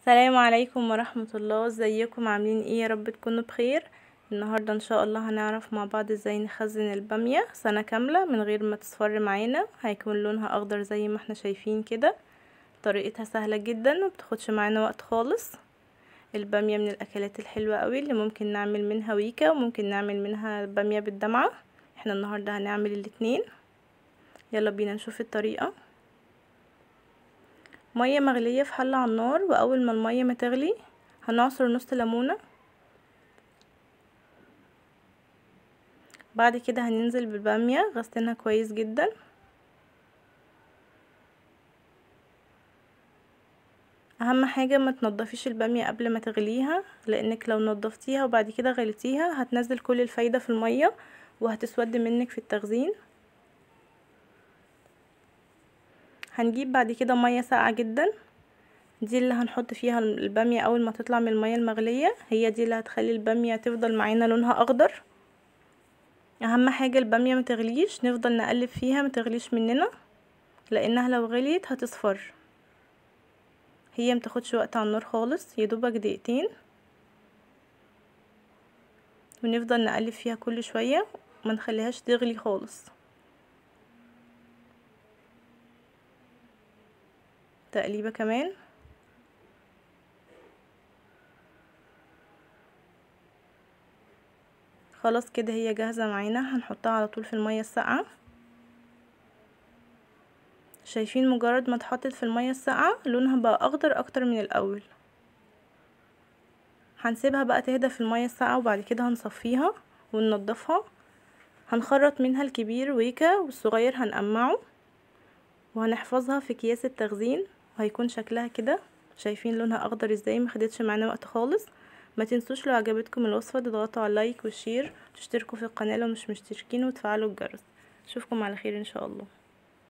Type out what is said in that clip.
السلام عليكم ورحمة الله. ازيكم؟ عاملين إيه؟ يا رب تكونوا بخير. النهاردة ان شاء الله هنعرف مع بعض إزاي نخزن البامية سنة كاملة من غير ما تصفر معانا. هيكون لونها اخضر زي ما إحنا شايفين كده. طريقتها سهلة جدا وبتاخدش معانا وقت خالص. البامية من الأكلات الحلوة قوي اللي ممكن نعمل منها ويكا وممكن نعمل منها بامية بالدمعة. إحنا النهاردة هنعمل الاتنين. يلا بينا نشوف الطريقة. مية مغلية في حلة على النار وأول ما المية ما تغلي هنعصر نص ليمونة. بعد كده هننزل بالبامية غسلناها كويس جدا. أهم حاجة ما تنضفيش البامية قبل ما تغليها لأنك لو نضفتيها وبعد كده غليتيها هتنزل كل الفايدة في المية وهتسود منك في التخزين. هنجيب بعد كده مية ساقعة جدا. دي اللي هنحط فيها البامية أول ما تطلع من المية المغلية. هي دي اللي هتخلي البامية تفضل معانا لونها أخضر. أهم حاجة البامية ما تغليش نفضل نقلب فيها ما تغليش مننا لأنها لو غليت هتصفر. هي متاخدش وقت على النار خالص يدوبك دقيقتين. ونفضل نقلب فيها كل شوية ما نخليهاش تغلي خالص. تقليبة كمان. خلاص كده هي جاهزة معانا. هنحطها على طول في المية الساقعة. شايفين مجرد ما اتحطت في المية الساقعة لونها بقى أخضر أكتر من الأول. هنسيبها بقى تهدى في المية الساقعة وبعد كده هنصفيها وننضفها. هنخرط منها الكبير ويكا والصغير هنقمعه وهنحفظها في أكياس التخزين. وهيكون شكلها كده. شايفين لونها أخضر إزاي؟ ما خدتش معانا وقت خالص. ما تنسوش لو عجبتكم الوصفة تضغطوا على اللايك والشير وتشتركوا في القناة لو مش مشتركين وتفعلوا الجرس. أشوفكم على خير إن شاء الله.